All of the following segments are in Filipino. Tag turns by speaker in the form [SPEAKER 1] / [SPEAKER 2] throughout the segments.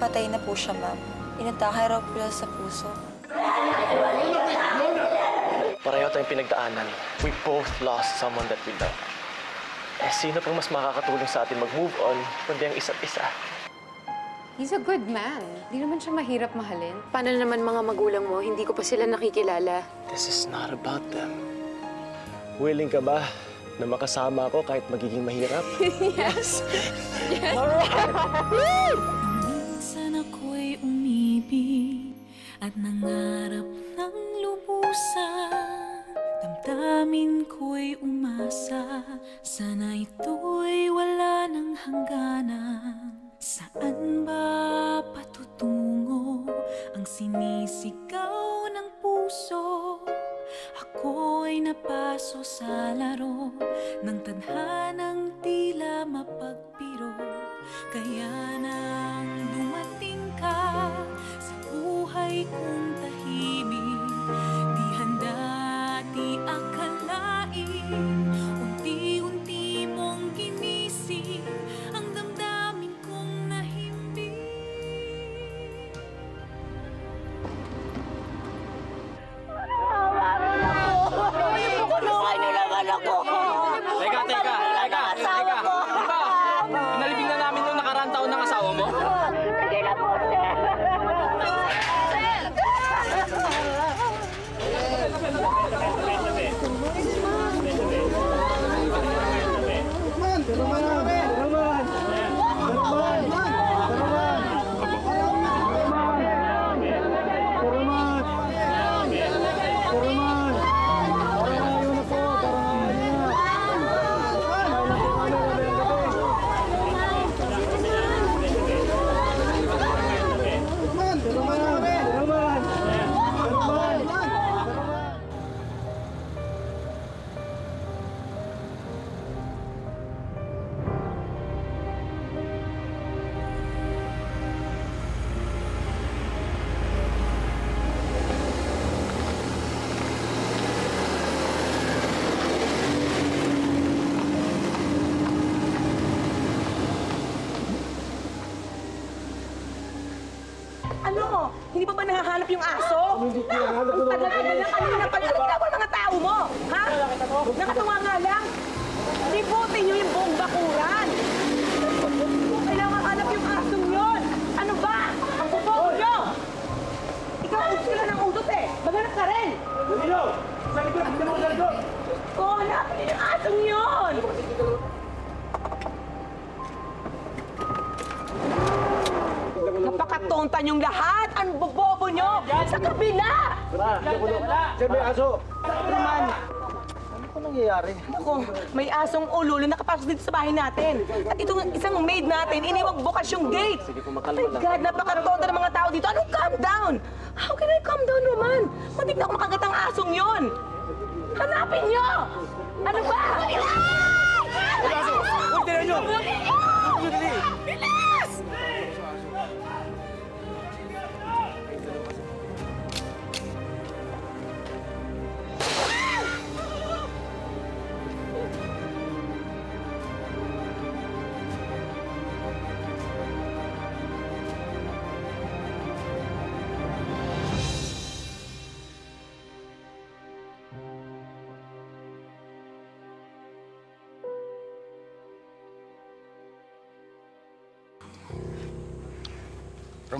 [SPEAKER 1] Patay na po siya, ma'am. Inatake raw po sa puso.
[SPEAKER 2] Pareho tayong pinagdaanan. We both lost someone that we love. Eh, sino pang mas makakatulong sa atin mag-move on kundi ang isa't isa?
[SPEAKER 3] He's a good man. Di naman siya mahirap mahalin.
[SPEAKER 4] Paano naman mga magulang mo? Hindi ko pa sila nakikilala.
[SPEAKER 2] This is not about them. Willing ka ba na makasama ako kahit magiging mahirap?
[SPEAKER 5] Minsan
[SPEAKER 6] yung aso? Hindi ko. Ang tagal-tagal na kanina
[SPEAKER 7] may
[SPEAKER 6] asong ululo nakapasok dito sa bahay natin. At itong isang maid natin, iniwag bukas yung gate.
[SPEAKER 2] Sige po,
[SPEAKER 6] My
[SPEAKER 2] makalma lang.
[SPEAKER 6] God, napakatonta ng mga tao dito. Anong calm down? How can I calm down, Roman? Matik na ako makagat ang asong yon. Hanapin niyo! Ano ba?
[SPEAKER 7] Huwag tira nyo!
[SPEAKER 6] Bilis!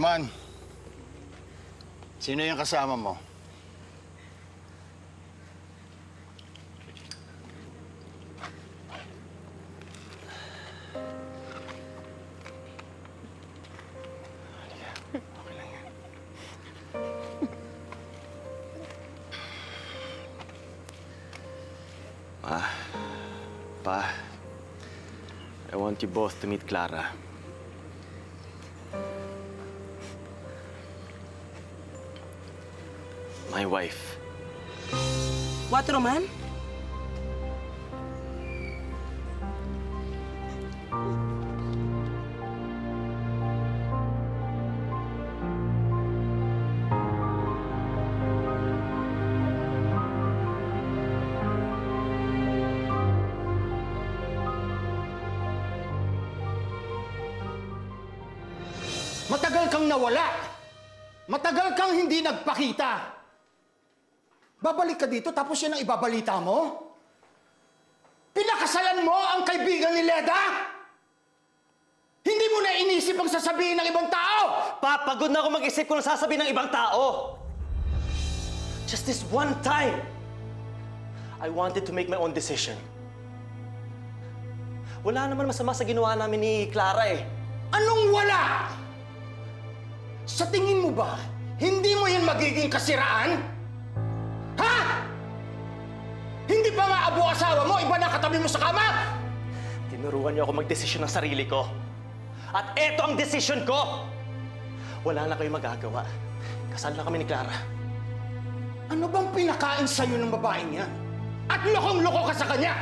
[SPEAKER 7] Roman, sino yung kasama mo?
[SPEAKER 2] Ma, Pa, I want you both to meet Clara. wife.
[SPEAKER 6] What, Roman?
[SPEAKER 8] Matagal kang nawala. Matagal kang hindi nagpakita. Babalik ka dito tapos yan ang ibabalita mo? Pinakasalan mo ang kaibigan ni Leda? Hindi mo na inisip ang sasabihin ng ibang tao!
[SPEAKER 2] Papagod na ako mag-isip kung sasabihin ng ibang tao! Just this one time, I wanted to make my own decision. Wala naman masama sa ginawa namin ni Clara eh.
[SPEAKER 8] Anong wala? Sa tingin mo ba, hindi mo yan magiging kasiraan? Ha? Hindi pa nga abo asawa mo, iba na katabi mo sa kama?
[SPEAKER 2] Tinuruan niyo ako magdesisyon ng sarili ko. At eto ang desisyon ko! Wala na kayo magagawa. Kasal na kami ni Clara.
[SPEAKER 8] Ano bang pinakain sa'yo ng babaeng yan? At lokong-loko ka sa kanya?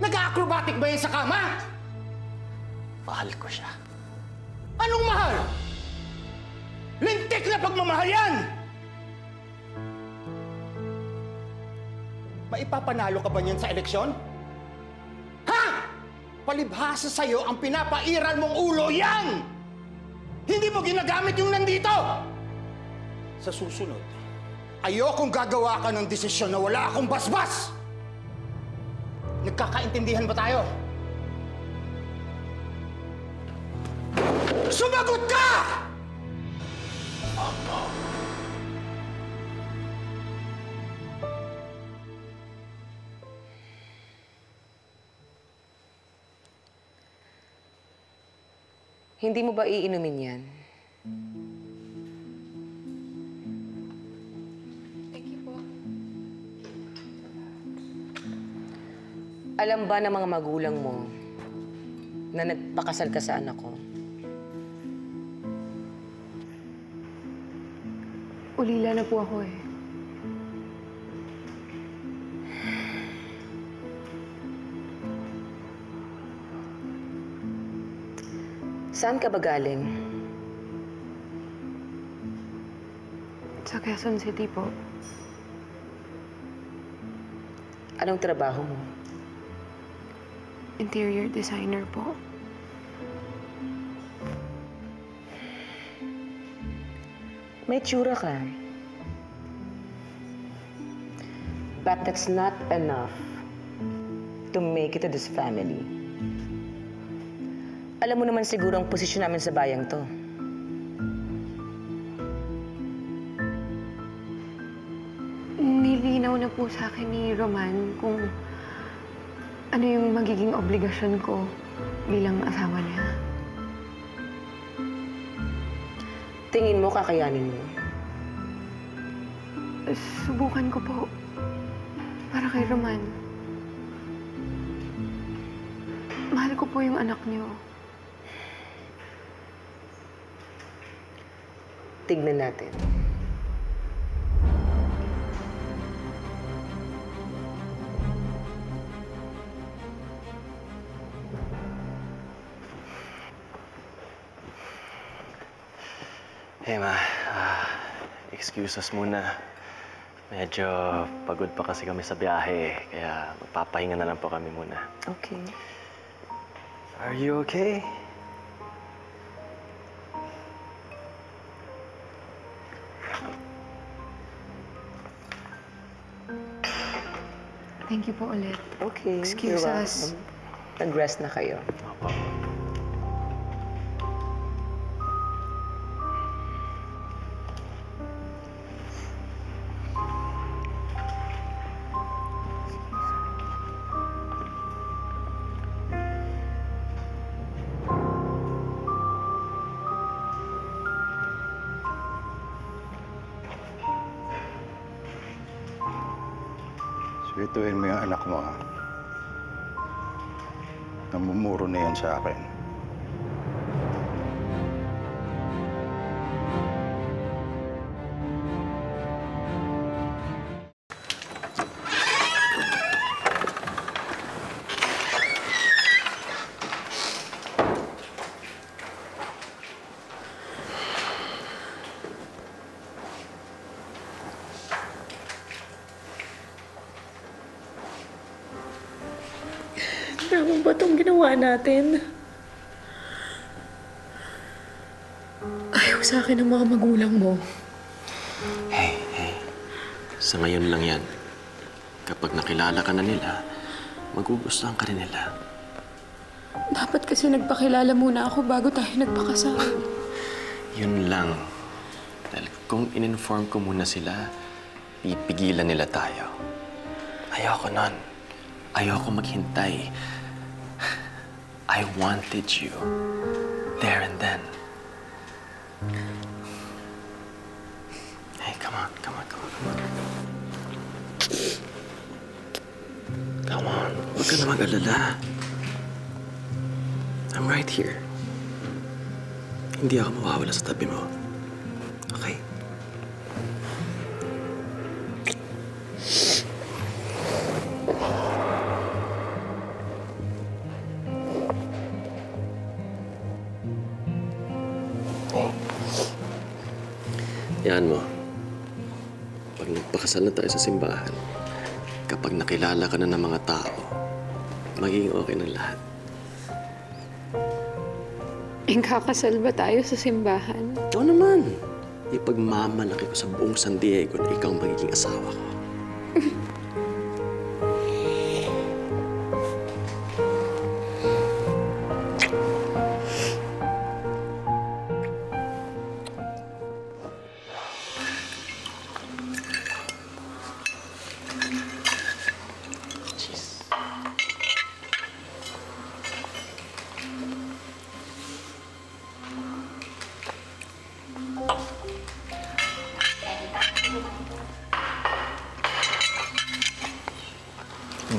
[SPEAKER 8] Nag-acrobatic ba yan sa kama?
[SPEAKER 2] Mahal ko siya.
[SPEAKER 8] Anong mahal? Lintik na pagmamahal yan! Maipapanalo ka ba niyan sa eleksyon? Ha? Palibhasa sa'yo ang pinapairal mong ulo yan! Hindi mo ginagamit yung nandito! Sa susunod, ayokong gagawa ka ng desisyon na wala akong basbas! Nagkakaintindihan ba tayo? Sumagot ka!
[SPEAKER 4] Hindi mo ba iinumin yan?
[SPEAKER 3] Thank you po.
[SPEAKER 4] Alam ba ng mga magulang mo na nagpakasal ka sa anak ko?
[SPEAKER 3] Ulila na po ako eh.
[SPEAKER 4] Saan ka ba galing?
[SPEAKER 3] Sa Quezon City po.
[SPEAKER 4] Anong trabaho mo?
[SPEAKER 3] Interior designer po.
[SPEAKER 4] May tsura ka. But that's not enough to make it to this family. Alam mo naman siguro ang posisyon namin sa bayang to.
[SPEAKER 3] Nilinaw na po sa akin ni Roman kung ano yung magiging obligasyon ko bilang asawa niya.
[SPEAKER 4] Tingin mo kakayanin mo?
[SPEAKER 3] Subukan ko po. Para kay Roman. Mahal ko po yung anak niyo.
[SPEAKER 4] Tignan natin.
[SPEAKER 2] Hey, ma. ah, excuse us muna. Medyo pagod pa kasi kami sa biyahe, kaya magpapahinga na lang po kami muna.
[SPEAKER 4] Okay.
[SPEAKER 2] Are you okay?
[SPEAKER 3] Thank you po ulit.
[SPEAKER 4] Okay.
[SPEAKER 3] Excuse
[SPEAKER 4] you're
[SPEAKER 3] us.
[SPEAKER 4] welcome. Nag-rest na kayo.
[SPEAKER 2] Opo.
[SPEAKER 7] Swituin mo yung anak mo, ha? Namumuro na yan sa akin.
[SPEAKER 5] Tama ba itong ginawa natin?
[SPEAKER 3] sa akin ng mga magulang mo.
[SPEAKER 2] Hey, hey. Sa ngayon lang yan. Kapag nakilala ka na nila, magugustuhan ka rin nila.
[SPEAKER 3] Dapat kasi nagpakilala muna ako bago tayo nagpakasal.
[SPEAKER 2] Yun lang. Dahil kung in-inform ko muna sila, pipigilan nila tayo. Ayoko nun. Ayoko maghintay. I wanted you. There and then. Hey, come on, come on, come on, come on. Come on, huwag ka na mag-alala. I'm right here. Hindi ako mawawala sa tabi mo. Nagpakasal na tayo sa simbahan, kapag nakilala ka na ng mga tao, magiging okay ng lahat.
[SPEAKER 3] Ikakasal ba tayo sa simbahan?
[SPEAKER 2] Oo naman. Ipagmamalaki ko sa buong San Diego na ikaw ang magiging asawa ko.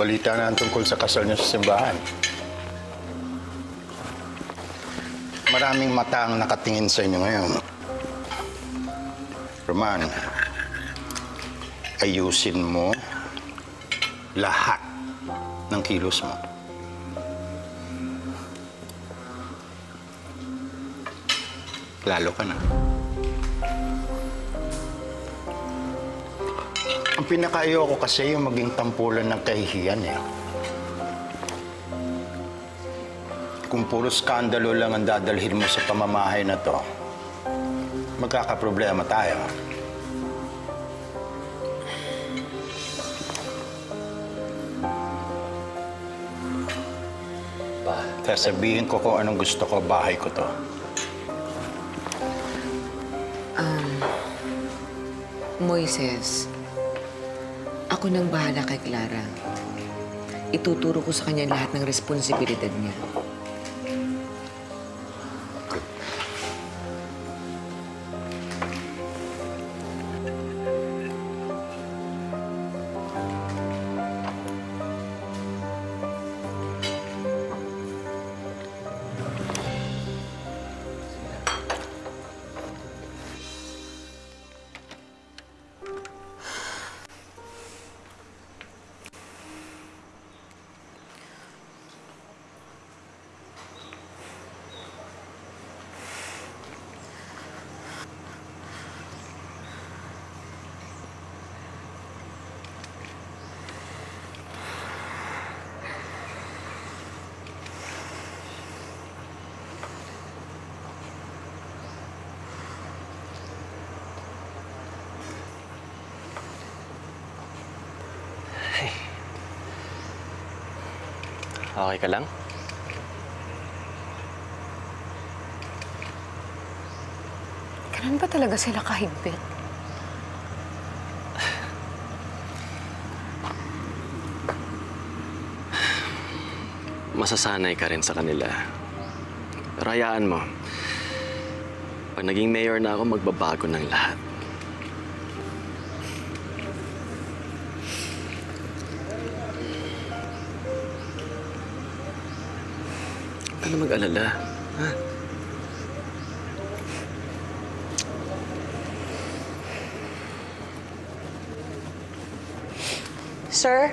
[SPEAKER 7] Balita na ang tungkol sa kasal niyo sa simbahan. Maraming mata ang nakatingin sa inyo ngayon. Roman, ayusin mo lahat ng kilos mo. Lalo ka na. Ang pinakaayoko kasi yung maging tampulan ng kahihiyan eh. Kung puro skandalo lang ang dadalhin mo sa pamamahay na to, magkakaproblema tayo.
[SPEAKER 2] Pa,
[SPEAKER 7] Sasabihin ko kung anong gusto ko, bahay ko to.
[SPEAKER 4] Moises, ako nang bahala kay Clara. Ituturo ko sa kanya lahat ng responsibilidad niya.
[SPEAKER 2] Okay ka lang?
[SPEAKER 3] Ganun ba talaga sila kahigpit?
[SPEAKER 2] Masasanay ka rin sa kanila. Pero hayaan mo. Pag naging mayor na ako, magbabago ng lahat. Ka na mag-alala. Ha?
[SPEAKER 1] Sir,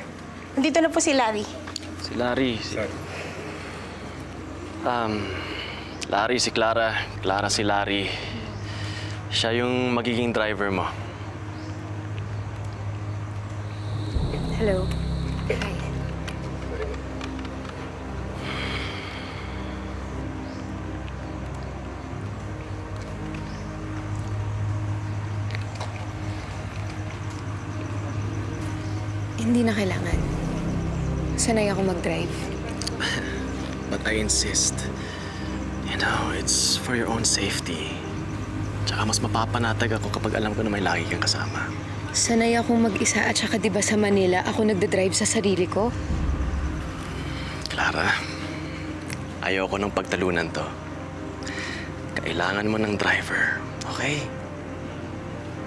[SPEAKER 1] nandito na po si Larry.
[SPEAKER 2] Si Larry. Si... Um, Larry si Clara. Clara si Larry. Siya yung magiging driver mo.
[SPEAKER 3] Hello. Hindi na kailangan. Sanay ako mag-drive.
[SPEAKER 2] But I insist. You know, it's for your own safety. Tsaka mas mapapanatag ako kapag alam ko na may lagi kang kasama.
[SPEAKER 3] Sanay akong mag-isa at saka 'di ba sa Manila ako nagde-drive sa sarili ko?
[SPEAKER 2] Clara, ayoko ng pagtalunan to. Kailangan mo ng driver, okay?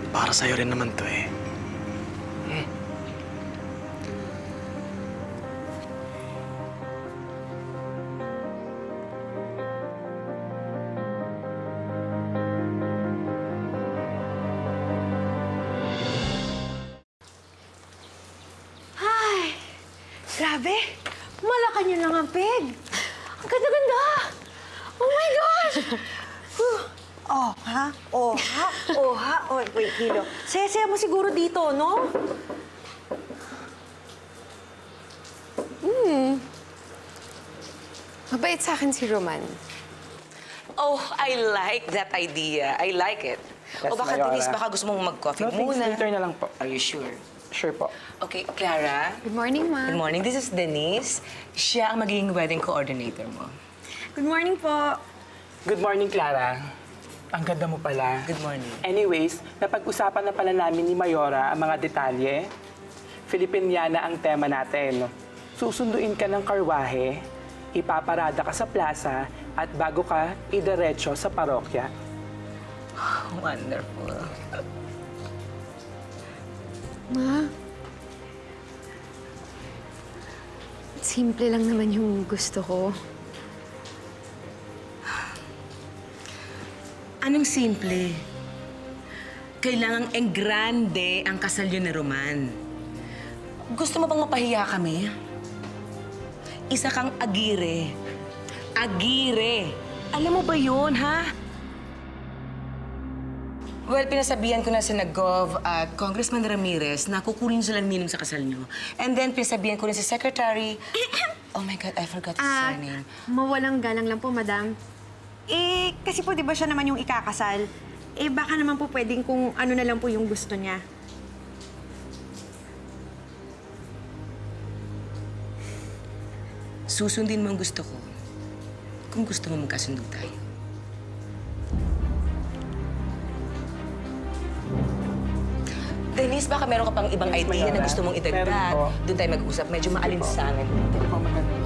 [SPEAKER 2] Para sa'yo rin naman to eh.
[SPEAKER 6] Niyo lang ang peg. Ang ganda-ganda! Oh my gosh! Oh, ha? Oh, ha? Oh, ha? Oh, wait, Kilo. Saya-saya mo siguro dito, no?
[SPEAKER 3] Mabait sa akin si Roman.
[SPEAKER 4] Oh, I like that idea. I like it.
[SPEAKER 9] Yes,
[SPEAKER 4] o baka,
[SPEAKER 9] Mayora.
[SPEAKER 4] Denise, baka gusto mong mag-coffee
[SPEAKER 9] No, thanks.
[SPEAKER 4] muna.
[SPEAKER 9] Later na lang po.
[SPEAKER 4] Are you sure?
[SPEAKER 9] Sure po.
[SPEAKER 4] Okay, Clara.
[SPEAKER 3] Good morning, Ma.
[SPEAKER 4] Good morning. This is Denise. Siya ang magiging wedding coordinator mo.
[SPEAKER 6] Good morning po.
[SPEAKER 9] Good morning, Clara. Ang ganda mo pala.
[SPEAKER 4] Good morning.
[SPEAKER 9] Anyways, napag-usapan na pala namin ni Mayora ang mga detalye. Filipiniana ang tema natin. Susunduin ka ng karwahe, ipaparada ka sa plaza, at bago ka, idiretso sa parokya.
[SPEAKER 4] Wonderful.
[SPEAKER 3] Ma? Simple lang naman yung gusto ko.
[SPEAKER 4] Anong simple? Kailangang enggrande ang kasal yun ni Roman. Gusto mo bang mapahiya kami? Isa kang agire. Agire. Alam mo ba yun, ha? Well, pinasabihan ko na si Nagov at Congressman Ramirez na kukunin sila ng meaning sa kasal niyo. And then, pinasabihan ko rin si Secretary... oh my God, I forgot his
[SPEAKER 6] Ah,
[SPEAKER 4] surname.
[SPEAKER 6] mawalang galang lang po, madam. Eh, kasi po, di ba siya naman yung ikakasal? Eh, baka naman po pwedeng kung ano na lang po yung gusto niya.
[SPEAKER 4] Susundin mo ang gusto ko. Kung gusto mo magkasundo tayo. Denise, baka meron ka pang ibang
[SPEAKER 9] Yes,
[SPEAKER 4] idea na gusto mong idagdag. Doon tayo mag-usap. Medyo maalinsangan.
[SPEAKER 9] Hindi po maganda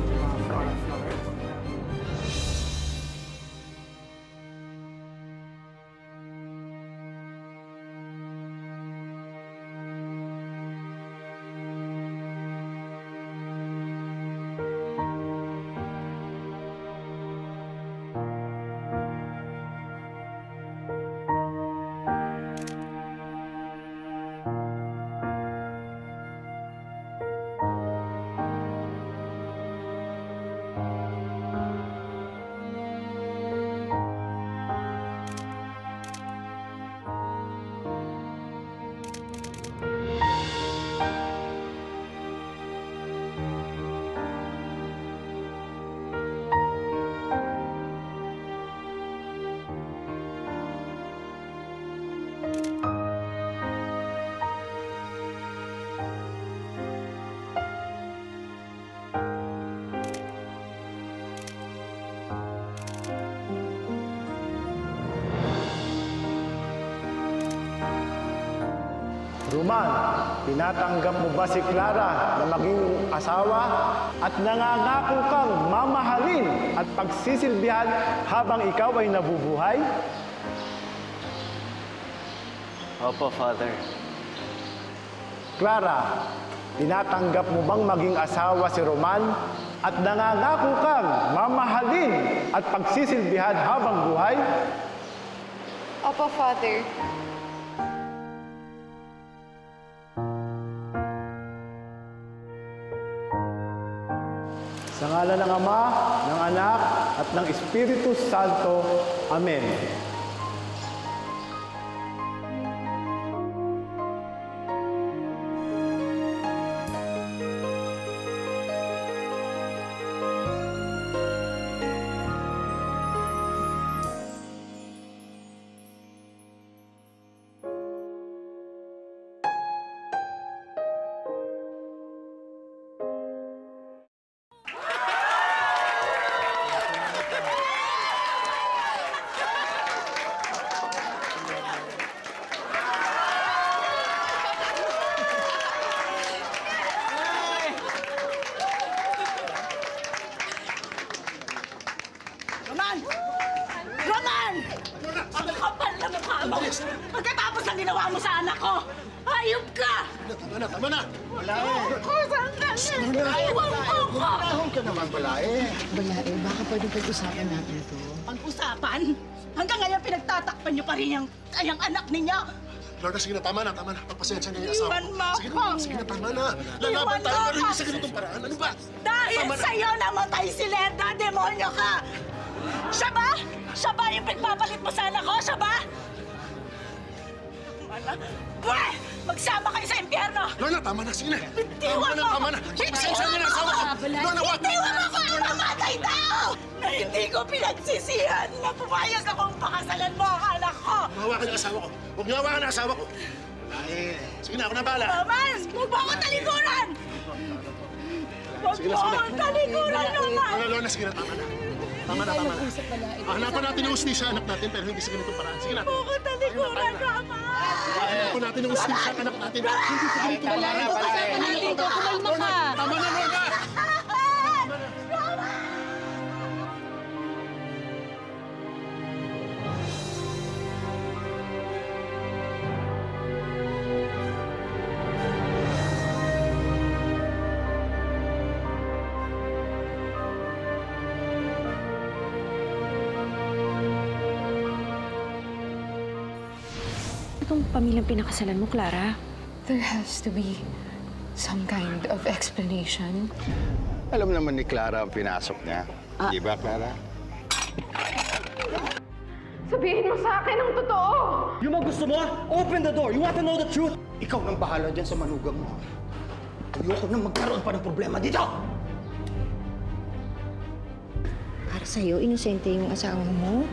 [SPEAKER 10] Roman, tinatanggap mo ba si Clara na maging asawa at nangangako kang mamahalin at pagsisilbihan habang ikaw ay nabubuhay?
[SPEAKER 2] Opo, Father.
[SPEAKER 10] Clara, tinatanggap mo bang maging asawa si Roman at nangangako kang mamahalin at pagsisilbihan habang buhay?
[SPEAKER 3] Opo, Father.
[SPEAKER 10] Ng Ama, ng Anak, at ng Espiritu Santo. Amen.
[SPEAKER 6] Yung kayang anak ninyo.
[SPEAKER 11] Lorna, sige na, tama na, tama na. Pagpasensya na yung asawa.
[SPEAKER 6] Iwan mo
[SPEAKER 11] Sige
[SPEAKER 6] ako.
[SPEAKER 11] na, sige na, tama na. Lalaban
[SPEAKER 6] Iwan
[SPEAKER 11] tayo,
[SPEAKER 6] mo
[SPEAKER 11] pero hindi
[SPEAKER 6] ako.
[SPEAKER 11] sa ganitong paraan. Ano ba?
[SPEAKER 6] Dahil
[SPEAKER 11] Tama na.
[SPEAKER 6] sa'yo namatay si Leda, demonyo ka! Siya ba? Siya ba yung pagpapalit mo sa anak ko? Siya ba? Mana? Pwe! Magsama kayo sa impyerno!
[SPEAKER 11] Lorna, tama na, sige na.
[SPEAKER 6] Bitiwan
[SPEAKER 11] Tama na,
[SPEAKER 6] mo!
[SPEAKER 11] tama na. Pagpasensya na yung asawa ko. Lorna, wag!
[SPEAKER 6] Bitiwan mo ko ang namatay tao! Na hindi ko pinagsisihan na pumayag akong pakasalan mo ang anak ko!
[SPEAKER 11] Hawakan yung asawa ko. Huwag niyo hawakan ang asawa ko. Balae. Sige na, ako na bahala.
[SPEAKER 6] Roman! Huwag mo ako talikuran! Huwag mo
[SPEAKER 11] na, sige na.
[SPEAKER 6] ako talikuran, Roman!
[SPEAKER 11] Lorna, Lorna, sige na, tama na. Tama na, tama na. Hanapan natin yung ustisya anak natin, pero hindi sa ganitong paraan. Sige na.
[SPEAKER 6] Huwag mo ako talikuran, Roman!
[SPEAKER 11] Hanapan natin yung ustisya anak natin. Hindi sa ganitong paraan.
[SPEAKER 6] Nandito, kumalma ka!
[SPEAKER 11] Tama na, Lorna!
[SPEAKER 12] Pamilyang pinakasalan mo, Clara?
[SPEAKER 3] There has to be some kind of explanation.
[SPEAKER 7] Alam naman ni Clara ang pinasok niya. Di ba, Clara?
[SPEAKER 12] Sabihin mo sa akin ang totoo!
[SPEAKER 8] Yung mga gusto mo, open the door. You want to know the truth?
[SPEAKER 11] Ikaw nang bahala dyan sa manugang mo. Ayoko na magkaroon pa ng problema dito!
[SPEAKER 13] Para sa'yo, inosente yung asawa mo.